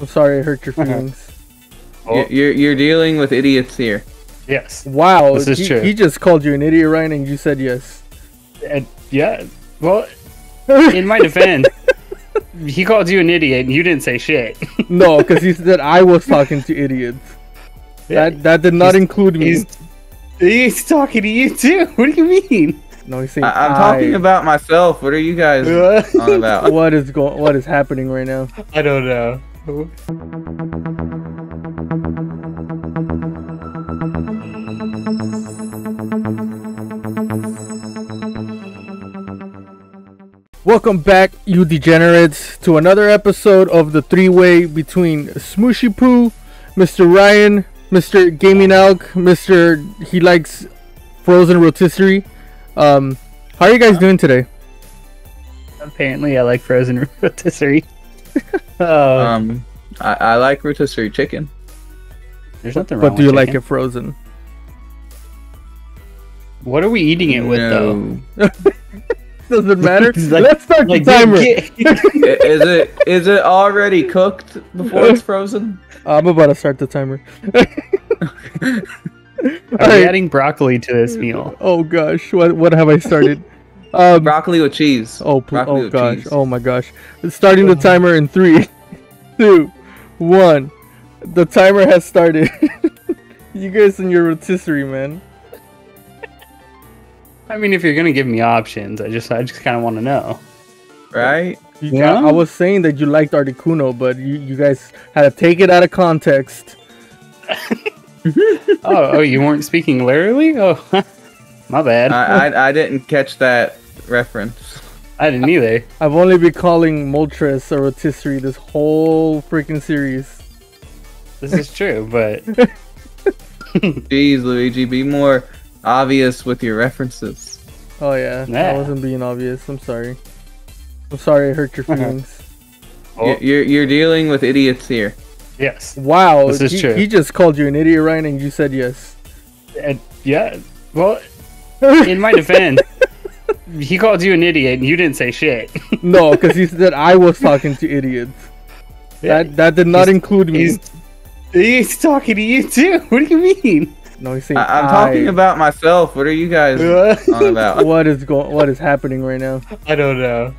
I'm sorry I hurt your uh-huh. feelings. Oh. You- You're you're dealing with idiots here. Yes. Wow, This is he, true. he just called you an idiot, Ryan, and you said yes. And, yeah. Well, in my defense, he called you an idiot and you didn't say shit. no, because he said I was talking to idiots. That that did not He's- include me. He's he's talking to you too. What do you mean? No, he's saying I, I'm talking about myself. What are you guys on about? What is going? What is happening right now? I don't know. Welcome back, you degenerates, to another episode of the three-way between Smooshy Poo, Mr. Ryan, Mr. Gaming Alk, Mr. He likes frozen rotisserie. Um, how are you guys doing today? Apparently, I like frozen rotisserie. Oh, Um, I, I like rotisserie chicken. there's nothing wrong. But do you with like chicken. it frozen? What are we eating it with though? Doesn't matter. Like- Let's start Like the timer. get- is it is it already cooked before it's frozen? I'm about to start the timer. Are we Alright. adding broccoli to this meal? Oh gosh, what what have I started? Um, Broccoli with cheese. Oh, pl- Broccoli oh with gosh, cheese. oh my gosh. Starting the timer in three, two, one. The timer has started. you guys in your rotisserie, man. I mean, if you're gonna give me options, I just I just kind of want to know. right? You Yeah. got- I was saying that you liked Articuno, but you, you guys had to take it out of context. oh, oh, you weren't speaking literally? Oh, my bad. I, I I didn't catch that reference. I didn't either. I've only been calling Moltres a rotisserie this whole freaking series. This is true, but Jeez, Luigi, be more obvious with your references. Oh yeah, I wasn't being obvious. I'm sorry. I'm sorry I hurt your feelings. Oh. You- You're you're dealing with idiots here. yes, Wow, This is he, true. he just called you an idiot, Ryan, and you said yes. And, yeah. Well, in my defense, he called you an idiot and you didn't say shit. No, because he said I was talking to idiots. That that did not He's- include me. He's he's talking to you too. What do you mean? No, he's saying I, I'm talking about myself. What are you guys on about? What is going? What is happening right now? I don't know.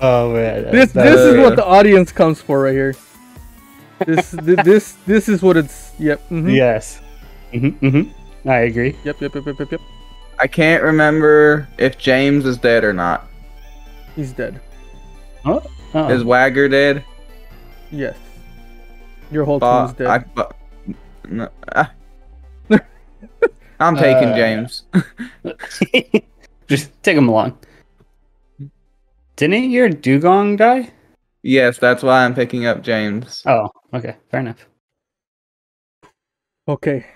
oh man, This that- this is what the audience comes for right here. This thi- this this is what it's. Yep. mhm, yes. hmm hmm I agree. Yep. Yep. Yep. Yep. Yep. Yep. I can't remember if James is dead or not. He's dead. Oh, oh. Is Wagger dead? Yes. Your whole Uh, team's dead. I, bu- no, ah. I'm taking Uh, James. just take him along. Didn't your dugong die? yes, that's why I'm picking up James. Oh, okay, fair enough. Okay.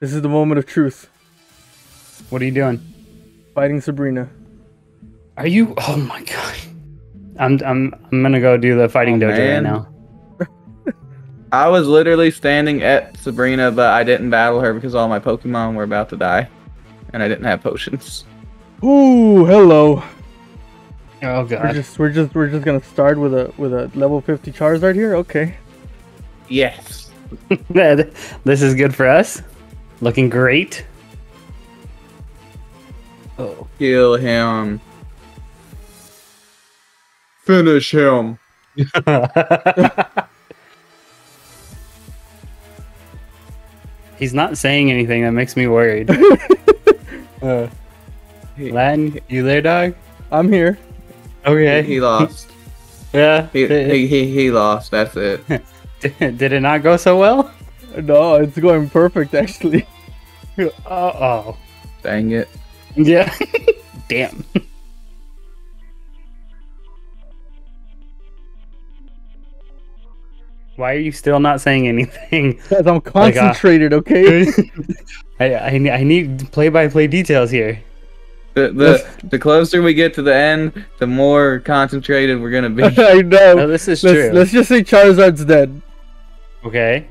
This is the moment of truth. What are you doing? Fighting Sabrina. Are you? Oh my god. I'm I'm I'm gonna go do the fighting Oh, dojo man. right now. I was literally standing at Sabrina, but I didn't battle her because all my Pokemon were about to die, and I didn't have potions. Ooh, hello. Oh We're just we're just we're just gonna start with a with a level 50 Charizard here. Okay. Yes. this is good for us. Looking great. Oh. Kill him. Finish him. He's not saying anything. That makes me worried. uh, He, Latin, you there, dog? I'm here. Okay. he lost. yeah. He, he, he, he lost. That's it. did it not go so well? No, it's going perfect actually. Uh oh. Dang it. Yeah. Damn. Why are you still not saying anything? Because I'm uh, concentrated, okay? I, I, I need play by play details here. The, the the closer we get to the end, the more concentrated we're gonna be. I know. Oh, this is let's, true. let's just say Charizard's dead. Okay.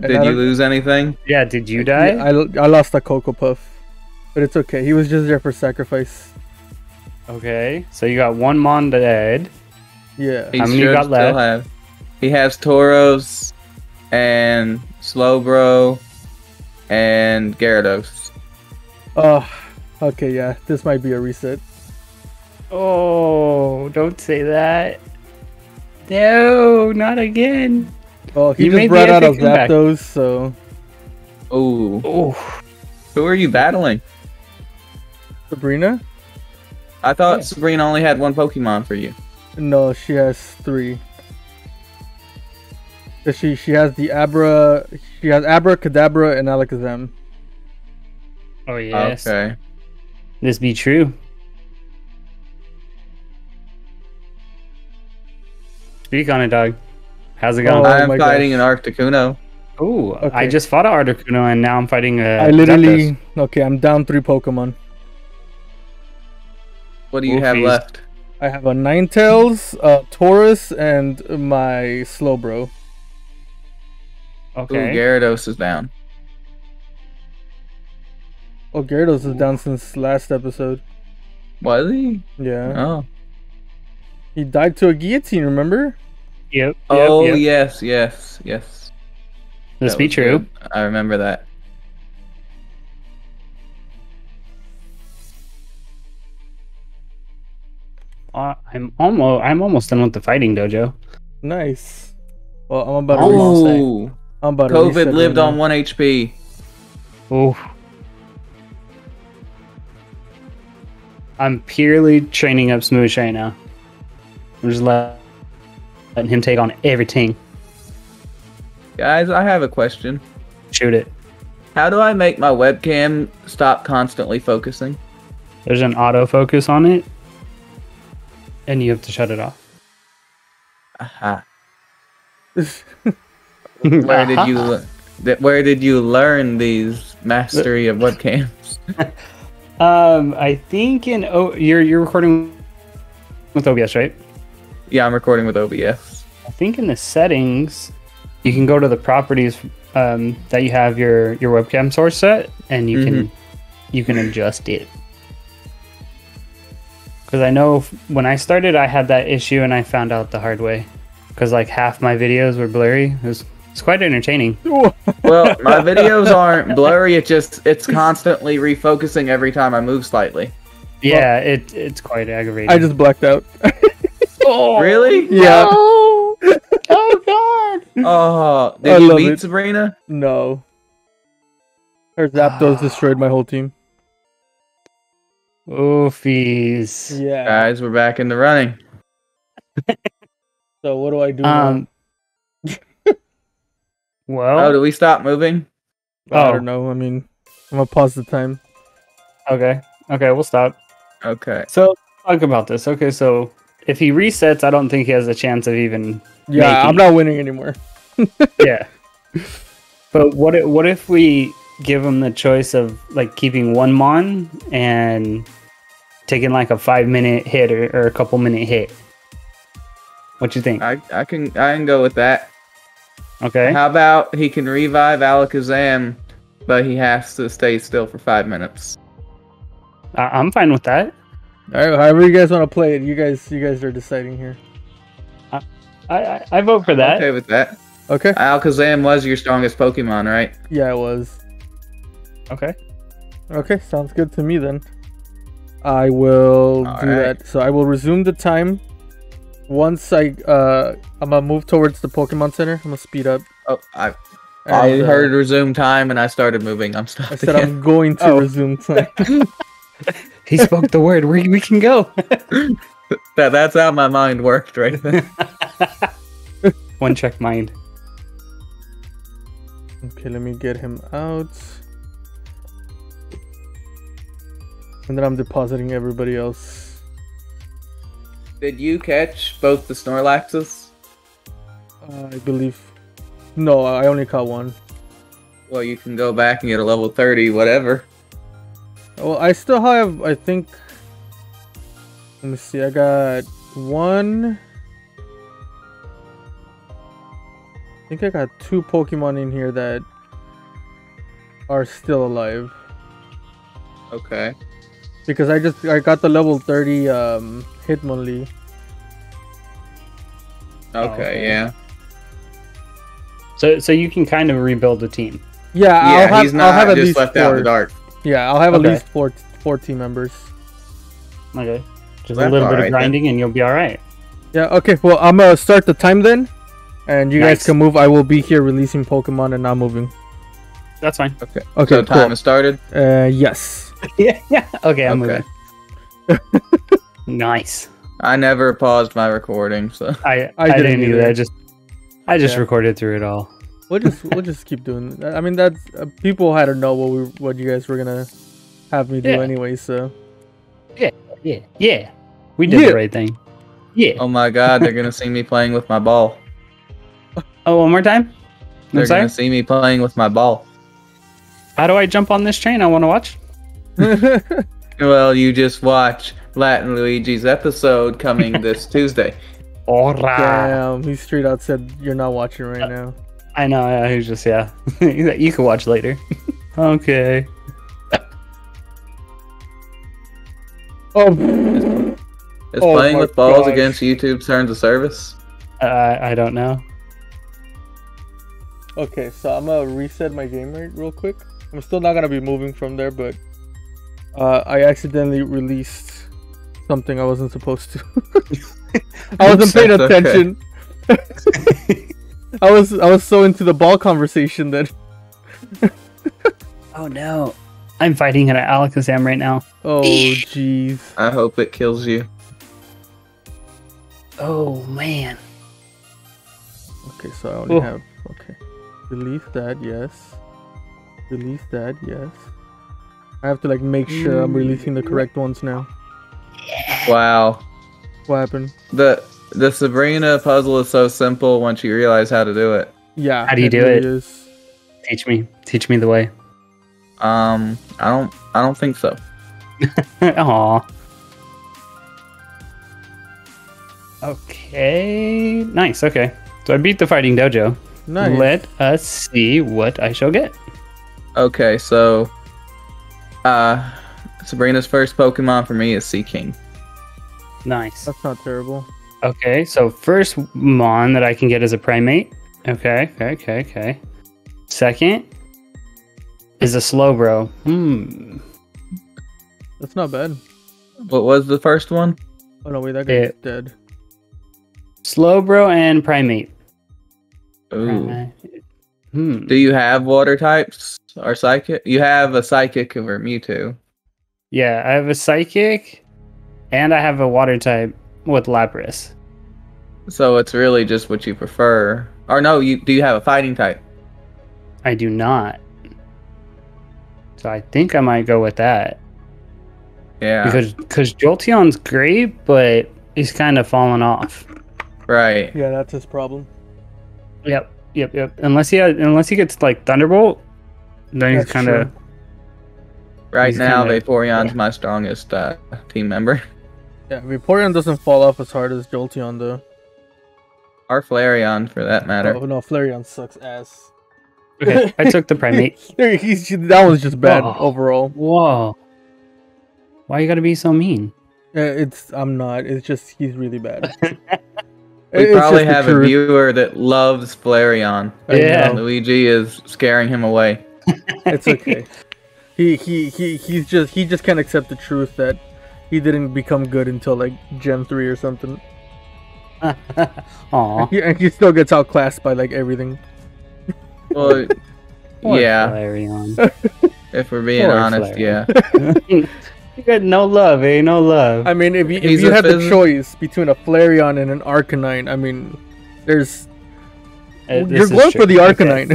Did you lose anything? Yeah, did you die? Yeah, I, I lost a Cocoa Puff. But it's okay. He was just there for sacrifice. Okay. So you got one Mon dead. Yeah. He How many you got left? have. He has Tauros and Slowbro and Gyarados. Oh, okay, yeah. This might be a reset. Oh, don't say that. No, not again. Oh, he You just brought out a epic. Zapdos, so Ooh. Oh, Who are you battling? Sabrina? I thought Yeah. Sabrina only had one Pokemon for you. No, she has three. She she has the Abra, she has Abra, Kadabra, and Alakazam. oh yes. Okay. This be true. Speak on it, dog. How's it going? Oh I am fighting gosh. an Articuno. Oh, I just fought an Articuno and now I'm fighting a. I literally okay. I'm down three Pokemon. What do you have left? I have a Ninetales, a Tauros, and my Slowbro. Ooh, Okay. Gyarados is down. Oh, Gyarados is down since last episode. Was he? Yeah, Oh. he died to a guillotine. Remember? Yep. Oh yep, yep. yes, yes, yes. This That be true. good. I remember that. Uh, I'm almost. I'm almost done with the fighting dojo. Nice. Well, I'm about to. Reset. Oh, I'm about to COVID reset lived right on one HP. Oh. I'm purely training up Smoosh right now. I'm just let- letting him take on everything. Guys, I have a question. Shoot it. How do I make my webcam stop constantly focusing? There's an autofocus on it, and you have to shut it off. Aha. Where did you le- where did you learn these mastery of webcams? Um, I think in oh, you're you're recording with OBS, right? yeah, I'm recording with OBS. I think in the settings, you can go to the properties um, that you have your your webcam source set, and you can you can adjust it. Because I know when I started, I had that issue, and I found out the hard way. Because like half my videos were blurry. It was it's quite entertaining. Well, my videos aren't blurry. It just it's constantly refocusing every time I move slightly. Yeah, it it's quite aggravating. I just blacked out. oh Really? yeah. no! oh god! Oh, I did you beat it. Sabrina? No. Her Zapdos ah. destroyed my whole team. Oofies. Yeah. Guys, we're back in the running. So what do I do? now? Um. Oh, well, do we stop moving? I oh. don't know. I mean, I'm gonna pause the time. okay, okay, we'll stop. Okay. So talk about this. Okay, so if he resets, I don't think he has a chance of even. Yeah, Making- I'm not winning anymore. yeah. But what if, what if we give him the choice of like keeping one mon and taking like a five minute hit or, or a couple minute hit? What you think? I, I can I can go with that. Okay. How about he can revive Alakazam, but he has to stay still for five minutes. I, I'm fine with that. All right, however you guys want to play it, you guys, you guys are deciding here. I, I, I vote for that. Okay with that. Okay. Alakazam was your strongest Pokemon, right? Yeah, it was. Okay. Okay, sounds good to me then. I will do Alright. that. So I will resume the time. Once I uh I'm gonna move towards the Pokemon Center. I'm gonna speed up. Oh, I I And, uh, heard resume time and I started moving. I'm I stopped said again. I'm going to Oh. resume time. He spoke the word. We, we can go. That that's how my mind worked right then. One check mind. okay, let me get him out. And then I'm depositing everybody else. Did you catch both the Snorlaxes? Uh, I believe. No, I only caught one. Well, you can go back and get a level 30, whatever. Well, I still have, I think. Let me see. I got one. I think I got two Pokemon in here that are still alive Okay. Because I just I got the level 30 um Hitmonlee. Okay, okay. yeah. So so you can kind of rebuild the team. Yeah, Yeah, I'll have, he's I'll not have at just least left four. out in the dark. Yeah, I'll have Okay. at least four four team members. Okay. Just That's a little bit alright of then. grinding and you'll be all right. Yeah, okay. Well, I'm gonna start the time then, and you guys can move. I will be here releasing Pokemon and not moving. That's fine. Okay. Okay, so time cool. has started. Uh, yes. yeah, yeah. Okay, I'm Okay. moving. nice. I never paused my recording, so I I I, didn't didn't either. either. I just I just Yeah. recorded through it all. We'll just we'll just keep doing. That. I mean, that's uh, people had to know what we what you guys were gonna have me do Yeah. anyway. So Yeah, yeah. Yeah. We did Yeah. the right thing. Yeah. oh my god, they're gonna see me playing with my ball. Oh, one more time. They're sorry. gonna see me playing with my ball. How do I jump on this train? I want to watch. Well, you just watch Latin Luigi's episode coming this Tuesday. Ora. damn, he straight out said you're not watching right now. I know. Yeah, he's just yeah. He's like, you can watch later. okay. Oh, Is Oh playing with balls gosh. against YouTube terms of service? Uh, I don't know. okay. So I'm gonna reset my game rate real quick. I'm still not gonna be moving from there, but uh, I accidentally released something I wasn't supposed to. I wasn't paying that's okay. attention. I was I was so into the ball conversation that Oh no. I'm fighting an Alakazam right now. oh jeez. I hope it kills you. Oh man. Okay, so I only Oh. have okay. Release that, yes. Release that, yes. I have to like make sure I'm releasing the correct ones now. Wow. What happened? The the Sabrina puzzle is so simple once you realize how to do it. Yeah. How do you do really it? Is. Teach me. Teach me the way. Um, I don't I don't think so. Aw. Okay. Nice. Okay. So I beat the fighting dojo. Nice. Let us see what I shall get. Okay, so uh Sabrina's first Pokemon for me is Sea King. Nice. That's not terrible. Okay. So first mon that I can get is a Primeape. Okay. Okay. Okay. Okay. Second is a Slowbro. Hmm. That's not bad. What was the first one? Oh no, wait, that guy's Yeah. dead. Slowbro and Primeape. Ooh. Primeape. Hmm. Do you have water types or psychic? You have a psychic over Mewtwo. Yeah, I have a psychic, and I have a water type with Lapras. So it's really just what you prefer. Or no, you do you have a fighting type? I do not. So I think I might go with that Yeah. because because Jolteon's great, but he's kind of fallen off. right. Yeah, that's his problem. Yep, yep, yep. Unless he has, unless he gets like Thunderbolt, then he's kind of Right He's now kinda- Vaporeon's yeah. my strongest uh, team member. Yeah, Vaporeon doesn't fall off as hard as Jolteon though. Or Flareon for that matter. Oh no, Flareon sucks ass. okay. I took the Primeape. There, he's, that one's just bad Oh. overall. Whoa, why you gotta be so mean? Uh, It's I'm not. It's just he's really bad. We It's probably just the have a viewer that loves Flareon. Yeah. know. Uh, Luigi is scaring him away. It's okay. he he he he's just he just can't accept the truth that he didn't become good until like Gen three or something. Aw. He, and he still gets outclassed by like everything. Well, yeah, Flareon. if we're being Poor honest, Flareon. yeah. You got no love, eh? No love. I mean, if you, if He's you a had the choice between a Flareon and an Arcanine, I mean, there's Uh, this you're going true. for the Okay. Arcanine.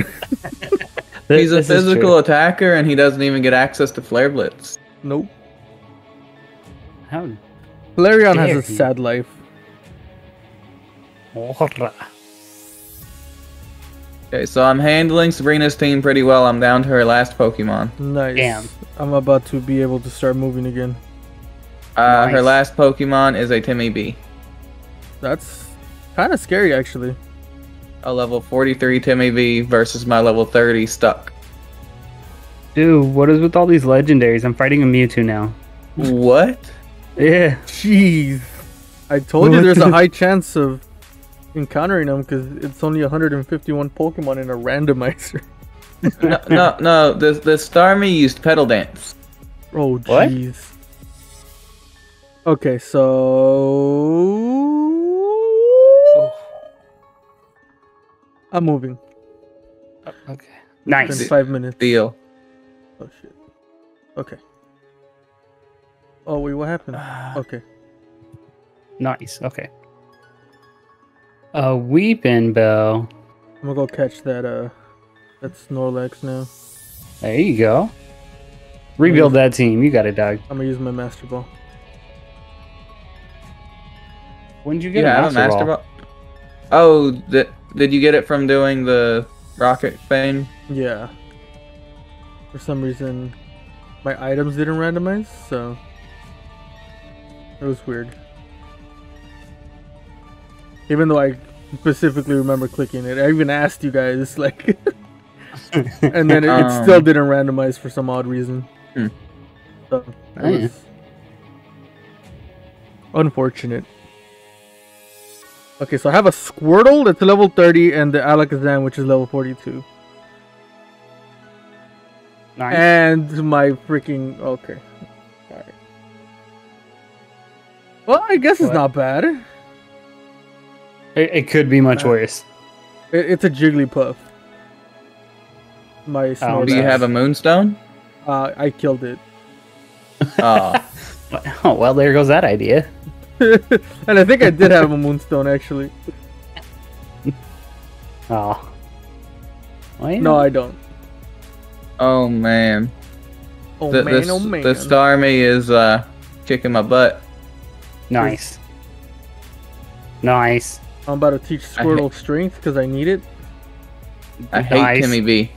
Th- He's a physical attacker and he doesn't even get access to Flare Blitz. nope. How Flareon has a he. sad life. Ora. Okay, so I'm handling Sabrina's team pretty well. I'm down to her last Pokemon. Nice. Damn. I'm about to be able to start moving again. Uh, Her last Pokemon is a Timmy B. That's kind of scary, actually. A level 43 Timmy B versus my level 30 Stuck. Dude, what is with all these legendaries? I'm fighting a Mewtwo now. What? Yeah. Jeez. I told you What there's a high chance of encountering them because it's only 151 Pokemon in a randomizer. no, no, no. The the Starmie used Petal Dance. Oh What? jeez. Okay, so oh. I'm moving. Oh, okay. In Nice. five minutes. Deal. Oh shit. Okay. Oh wait, what happened? Uh, okay. Nice. Okay. A Weepinbell. I'm gonna go catch that uh that Snorlax now. There you go. Rebuild that team. You got it, dog. I'm gonna use my Master Ball. When did you You get a have master, a Master ball? Ball? Oh, th- did you get it from doing the rocket thing? Yeah. For some reason, my items didn't randomize, so it was weird. Even though I specifically remember clicking it, I even asked you guys like, and then it, it still Um. didn't randomize for some odd reason. Hmm. So it Oh, yeah. was unfortunate. Okay, so I have a Squirtle that's level 30 and the Alakazam which is level 42. Nice. And my freaking okay. Alright. Well, I guess it's not bad. It, It, it could be much Uh, worse. it's a Jigglypuff. My Snorlax. Do you have a Moonstone? Uh, I killed it, Oh, Oh, well, there goes that idea. and I think I did have a Moonstone actually. Oh. Well. No, I don't. oh man. Oh The, man, the, oh man. the Starmie is uh kicking my butt. Nice. Nice. I'm about to teach I Squirtle strength because I need it. I hate Nice. Timmy B.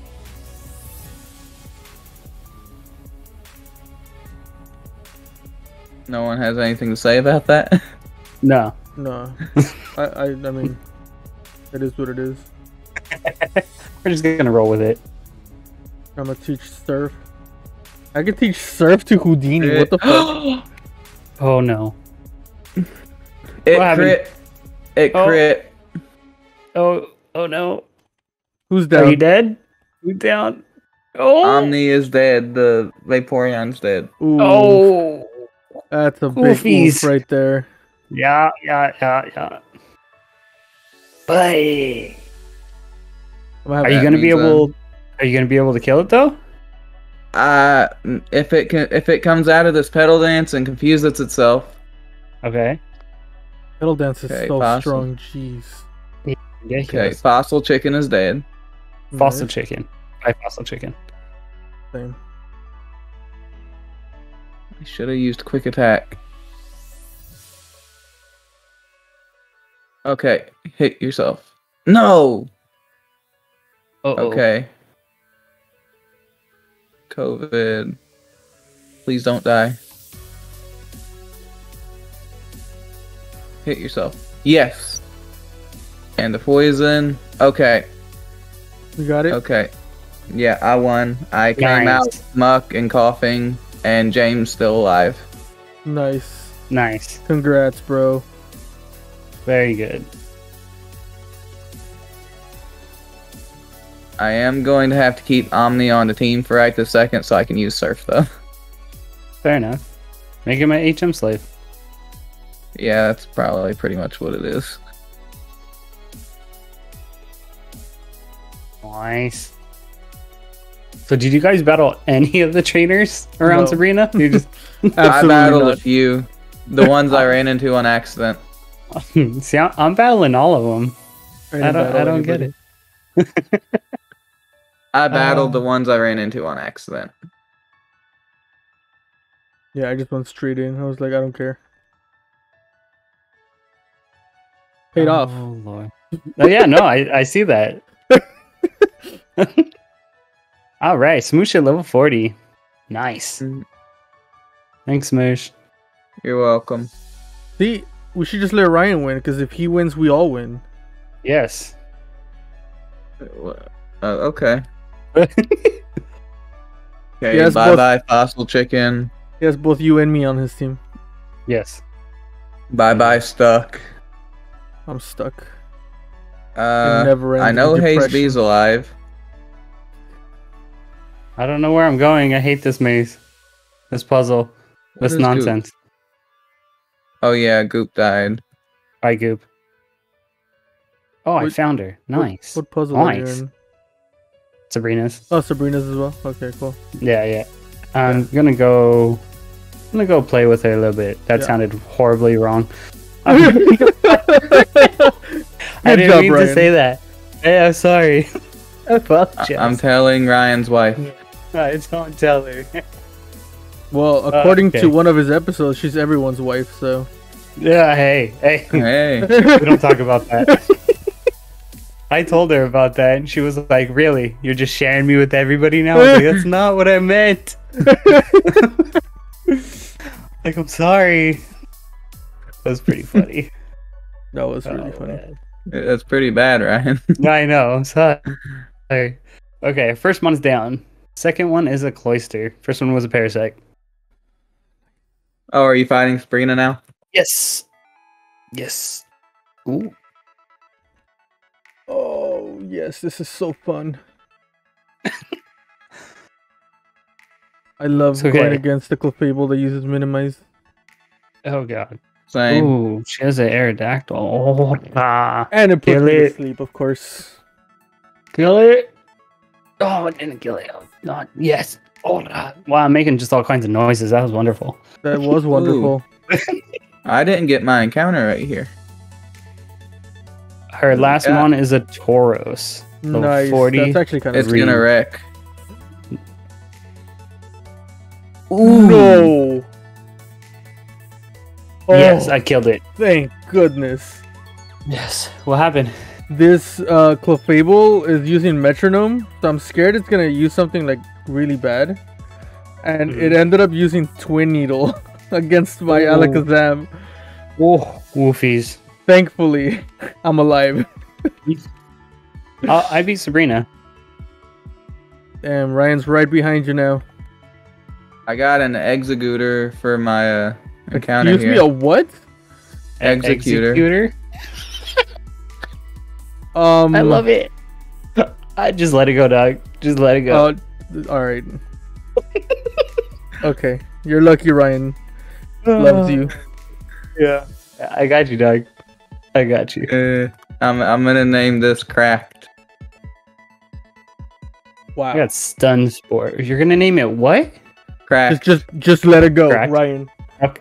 No one has anything to say about that. No. No, I, I, I mean, it is what it is. We're just gonna roll with it. I'm gonna teach Surf. I can teach Surf to Houdini. What the fuck? Oh no. it What happened? crit. It Oh. crit. Oh. Oh no. Who's dead? Are you dead? You down? Oh. Omni is dead. The Vaporeon's dead. Ooh, oh. that's a big oof right there. Yeah. Yeah. Yeah. Yeah. But I'm gonna have are you gonna be means, uh, able? Are you gonna be able to kill it though? Uh, if it can, if it comes out of this petal dance and confuses itself, Okay. Petal Dance is Okay, so Fossil. strong. Jeez. Yeah. okay, fossil chicken is dead. Fossil Nice. chicken. I fossil chicken. Same. I should have used quick attack. Okay, hit yourself. No. Uh-oh. Okay. COVID. Please don't die. Hit yourself. Yes. And the poison. Okay. You got it. Okay. Yeah, I won. I came Nice. out muck and coughing, and James still alive. Nice. Nice. Congrats, bro. Very good. I am going to have to keep Omni on the team for right this second so I can use Surf though. Fair enough. Make him an HM slave. Yeah, that's probably pretty much what it is. Nice. So did you guys battle any of the trainers around No. Sabrina? You just I Absolutely battled a few. The ones I ran into on accident. see. I'm, I'm battling all of them. didn't I don't. I don't get it. I battled Uh. the ones I ran into on accident. Yeah, I just went straight in. I was like, I don't care. Paid off. Oh lord. Oh yeah, no, I I see that. all right, Smoosh at level forty. Nice. Mhm. Thanks, Smoosh. You're welcome. See, we should just let Ryan win because if he wins, we all win. Yes. Uh, okay. Okay. Bye both- bye fossil chicken. He has both you and me on his team. yes. Bye bye stuck. I'm stuck. Uh, never I know Haze. B's alive. I don't know where I'm going. I hate this maze. This puzzle. What This is Goop? nonsense. Oh yeah, Goop died. Hi, Goop. Oh, I found her. Nice. What, puzzle are you Nice. in? Sabrina's. Oh, Sabrina's as well. Okay, cool. Yeah, yeah. I'm gonna go. I'm gonna go play with her a little bit. That Yeah. sounded horribly wrong. Good I didn't job, mean Brian. to say that. Hey, I'm sorry. I I- apologize. I'm telling Ryan's wife. I don't tell her. Well, uh, according okay. to one of his episodes, she's everyone's wife. So. yeah, hey, hey. Hey, we don't talk about that. I told her about that, and she was like, "Really? You're just sharing me with everybody now?" Like, That's not what I meant. like, I'm sorry. That was pretty funny. That was really Oh, funny. man. that's pretty bad, Ryan. I know. I'm sorry. Sorry. Okay, first one's down. Second one is a Cloyster. First one was a parasite. oh, are you fighting Sabrina now? Yes. Yes. Ooh. Oh yes, this is so fun. I love okay. going against the Clefable that uses minimize. Oh god. Same. Ooh, she has an Aerodactyl. Oh, ah. And it puts Kill me to sleep, of course. Kill it. Oh, it didn't kill it. Oh, God. Yes. Oh, ah. wow, I'm making just all kinds of noises. That was wonderful. That was wonderful. I didn't get my encounter right here. Her last Yeah. one is a Tauros. So nice. 40. That's actually kind of It's Reed. gonna wreck. No. Oh, Yes, I killed it. thank goodness. Yes. What happened? This uh, Clefable is using metronome, so I'm scared it's gonna use something like really bad. And it Mhm. ended up using Twin Needle against my Oh. Alakazam. Oh, woofies. Thankfully, I'm alive. I beat Sabrina. Damn, Ryan's right behind you now. I got an Exeggutor for my uh, encounter Use here. me a what? Exeggutor. Exeggutor. Um, I love it. I just let it go, dog. Just let it go. Oh, th- all right. okay, you're lucky. Ryan loves you. Yeah. I got you, dog. I got you. Uh, I'm I'm gonna name this cracked. Wow. I got Stun Spore. You're gonna name it what? Just, just, just let it go, Cracked. Ryan.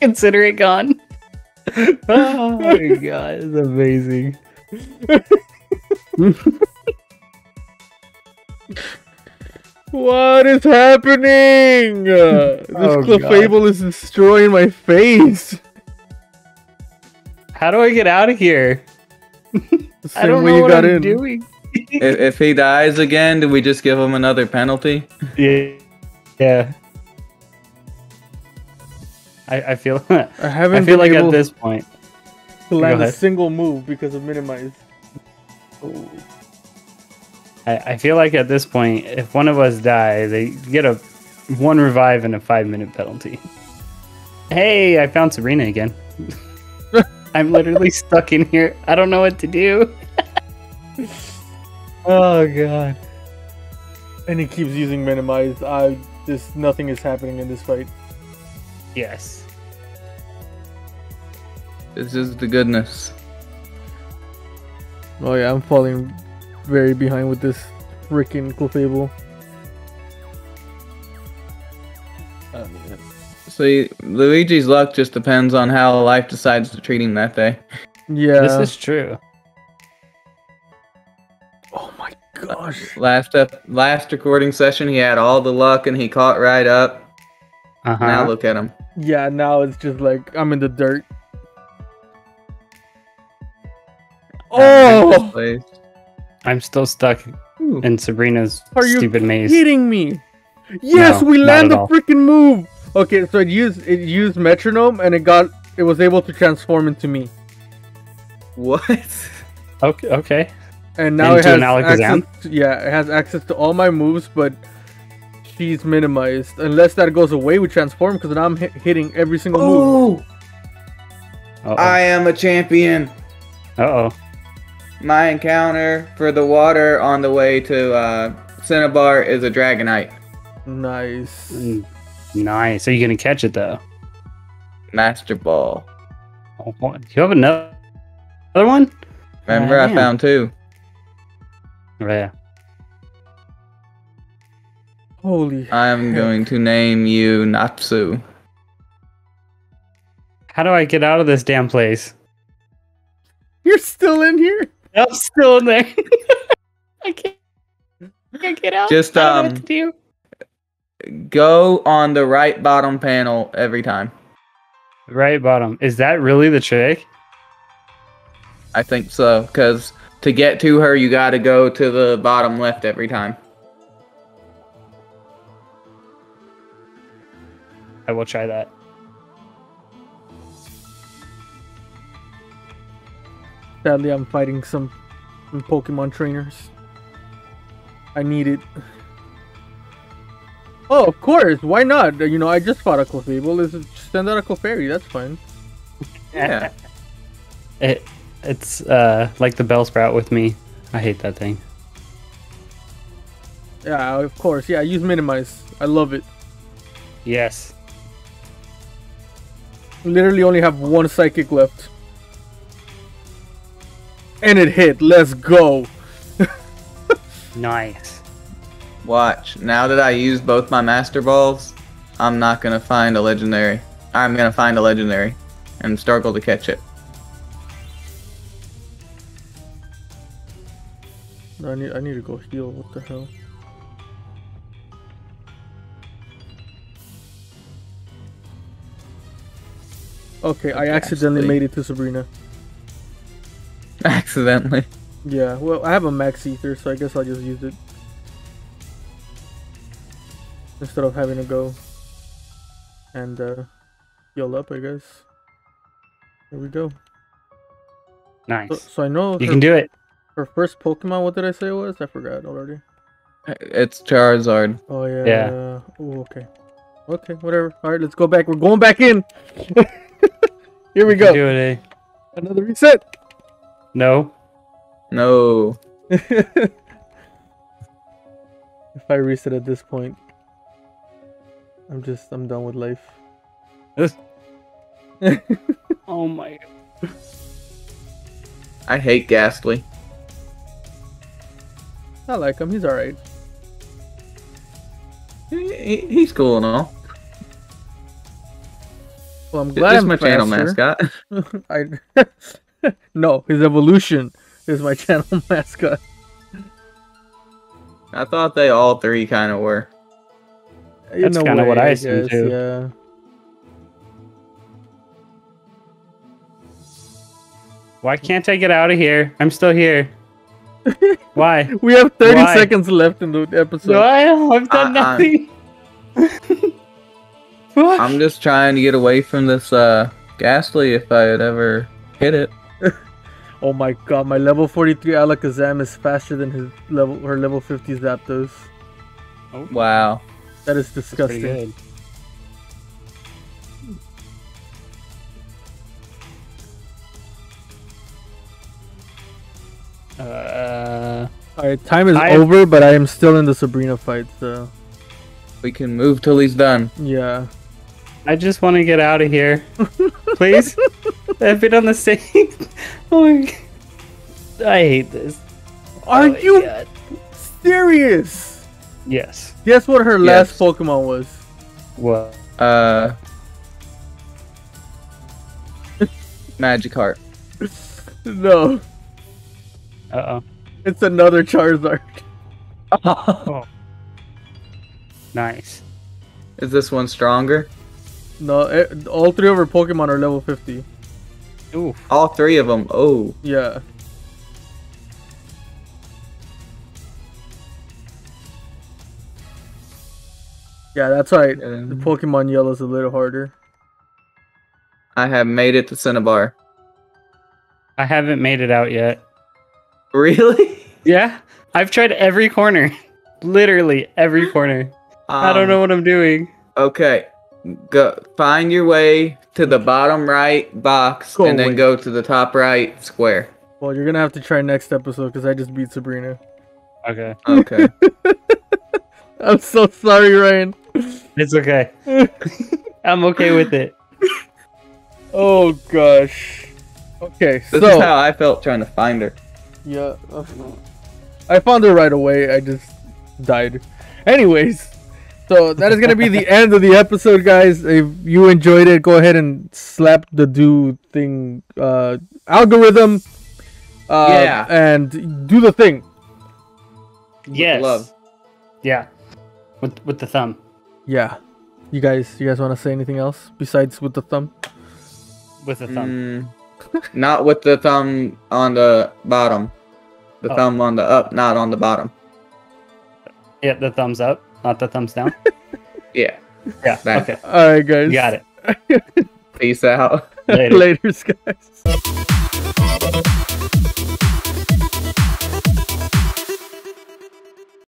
Consider it gone. oh my god, it's amazing. What is happening? Uh, this Oh, Clefable is destroying my face. How do I get out of here? The I don't way know you what got I'm in. doing. if, if he dies again, do we just give him another penalty? Yeah. Yeah. I, I feel I I haven't feel like at this point. to land a single move because of minimize. I, I feel like at this point, if one of us die, they get a one revive and a five minute penalty. Hey, I found Sabrina again. I'm literally stuck in here. I don't know what to do. oh god. And he keeps using minimize. I just nothing is happening in this fight. Yes. This is the goodness. Oh yeah, I'm falling very behind with this freaking Clefable. See, Luigi's luck just depends on how life decides to treat him that day. Yeah. This is true. Oh my gosh. Last up, last recording session, he had all the luck and he caught right up. Uh-huh. Now look at him. Yeah, now it's just like I'm in the dirt. First Oh. I'm still stuck Ooh. in Sabrina's Are you stupid maze. kidding me? Yes, No, we land the freaking move. Okay, so it used it used metronome and it got it was able to transform into me. What? Okay, okay. And now it has an access. To, yeah, it has access to all my moves, but she's minimized unless that goes away with transform. Because now I'm hit, hitting every single move. Oh, Uh-oh. I am a champion. Uh oh. My encounter for the water on the way to uh, Cinnabar is a Dragonite. Nice. Mm, Nice. Are you gonna catch it though? Master Ball. Oh, what? You have another another one? Remember, Ah, I found two. Yeah. Holy. I'm heck. going to name you Natsu. How do I get out of this damn place? You're still in here? I'm still in there. I can't. I can't get out. Just, I don't know um, what to do. Go on the right bottom panel every time. Right bottom. Is that really the trick? I think so, because to get to her, you got to go to the bottom left every time. I will try that. Sadly, I'm fighting some, some Pokemon trainers. I need it. Oh, of course. Why not? You know, I just fought a Clefable. Let's just send out a Clefairy. That's fine. Yeah. It it's uh like the Bellsprout with me. I hate that thing. Yeah, of course. Yeah, use Minimize. I love it. Yes. Literally only have one Psychic left. And it hit. Let's go. Nice. Watch. Now that I use both my Master Balls, I'm not going to find a legendary. I'm going to find a legendary and struggle to catch it. I need, I need to go heal. What the hell? Okay, I accidentally actually- made it to Sabrina. Accidentally. Yeah, well, I have a Max Ether, so I guess I'll just use it. Instead of having to go and uh, heal up, I guess. Here we go. Nice. so I know You her, can do it. her first Pokemon, what did I say it was? I forgot already. It's Charizard. Oh, yeah. Yeah. Oh, okay. Okay, whatever. Alright, let's go back. We're going back in. Here we You go. Do it. Eh? Another reset. No. No. if I reset at this point, I'm just I'm done with life. Oh my. I hate Gastly. I like him. He's all right. He, he- he's cool and all. Well, I'm glad just I'm my channel mascot. I no, his evolution is my channel mascot. I thought they all three kind of were. In That's a kinda what way, I assumed, too. Yeah. Why can't I get out of here? I'm still here. Why? We have 30 Why? seconds left in the episode. Why? I've done I- nothing. What? I'm just trying to get away from this uh Gastly if I had ever hit it. Oh my god, my level 43 Alakazam is faster than his level her level 50 Zapdos. Wow. That is disgusting. Uh, Alright, time is I- over, but I am still in the Sabrina fight, so We can move till he's done. yeah. I just want to get out of here, please. I've been on the same. Oh my God. I hate this. Are Oh you God. serious? Yes. Guess what her last Pokemon was? What? Uh Magikarp. No, Uh oh. it's another Charizard. oh. Nice. Is this one stronger? No, eh, all three of her Pokemon are level 50. Ooh. All three of them. Oh. Yeah. Yeah, that's right. The Um, Pokemon Yellow's a little harder. I have made it to Cinnabar. I haven't made it out yet. Really? Yeah. I've tried every corner. Literally every corner. I don't Um, know what I'm doing. Okay. Go find your way to the bottom right box Go and then away. go to the top right square. Well, you're gonna have to try next episode because I just beat Sabrina. Okay, Okay. I'm so sorry, Ryan. it's okay. I'm okay with it. Oh gosh. Okay, This so this is how I felt trying to find her. yeah, uh, I found her right away. I just died. Anyways, so that is gonna be the end of the episode, guys. If you enjoyed it, go ahead and slap the do thing uh, algorithm. Uh, Yeah. and do the thing. Yes. love. Yeah. With with the thumb. Yeah. You guys, you guys want to say anything else besides with the thumb? With the thumb. Mm, not with the thumb on the bottom. The Oh. thumb on the up, not on the bottom. Yeah, the thumbs up, not the thumbs down. Yeah. Yeah. That. Okay. All right, guys. You got it. Peace out. Later. Later, guys.